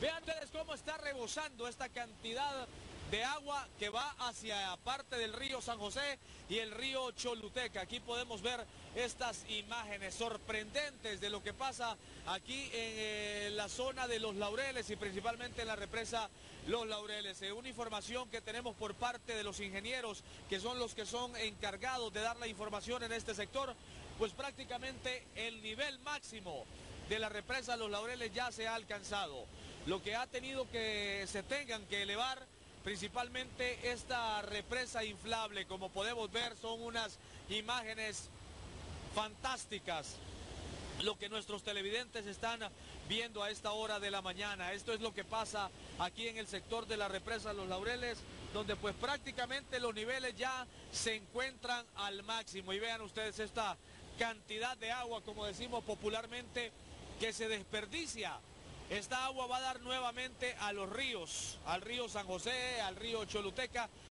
Vean ustedes cómo está rebosando esta cantidad de agua que va hacia parte del río San José y el río Choluteca. Aquí podemos ver estas imágenes sorprendentes de lo que pasa aquí en eh, la zona de Los Laureles y principalmente en la represa Los Laureles. Eh, una información que tenemos por parte de los ingenieros que son los que son encargados de dar la información en este sector, pues prácticamente el nivel máximo de la represa Los Laureles ya se ha alcanzado. Lo que ha tenido que se tengan que elevar principalmente esta represa inflable, como podemos ver, son unas imágenes fantásticas lo que nuestros televidentes están viendo a esta hora de la mañana. Esto es lo que pasa aquí en el sector de la represa Los Laureles, donde pues prácticamente los niveles ya se encuentran al máximo. Y vean ustedes esta cantidad de agua, como decimos popularmente, que se desperdicia esta agua va a dar nuevamente a los ríos, al río San José, al río Choluteca,